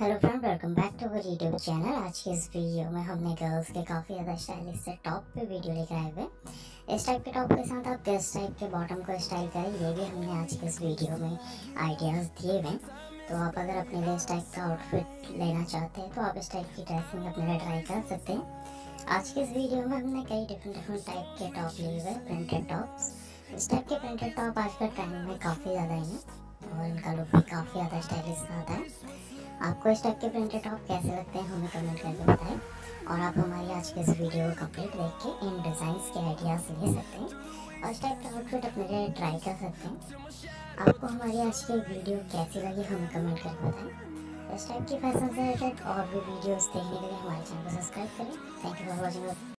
अवर YouTube channel आज के इस वीडियो में हमने गर्ल्स के काफ़ी ज़्यादा स्टाइलिश से टॉप पे वीडियो लेकर आए हुए इस टाइप के टॉप के साथ आप किस टाइप के बॉटम को स्टाइल करें, ये भी हमने आज के इस वीडियो में आइडियाज़ दिए हुए तो आप अगर अपने लिए इस टाइप का आउटफिट लेना चाहते हैं तो आप इस टाइप की ड्रेसिंग अपने लिए ट्राई कर सकते हैं। आज के इस वीडियो में हमने कई डिफरेंट डिफरेंट टाइप के टॉप लिए हुए प्रिंटेड टॉप्स इस टाइप के प्रिंटेड टॉप आजकल ट्रेंडिंग में काफ़ी ज़्यादा हैं और इनका लुक भी काफ़ी ज़्यादा स्टाइलिश आता है आपको इस टाइप के प्रिंटेड टॉप कैसे लगते हैं, हमें कमेंट करके बताएँ। और आप हमारी आज के इस वीडियो को कंप्लीट देख के इन डिज़ाइंस के आइडियाज़ ले सकते हैं। और इस टाइप का आउटफिट अपने लिए ट्राई कर सकते हैं। आपको हमारी आज की वीडियो कैसी लगी, हमें कमेंट करके बताएँ। इस टाइप की फ़ैशन से रिलेटेड और भी वीडियोस देखने के लिए हमारे चैनल को सब्सक्राइब करें। Thank you for watching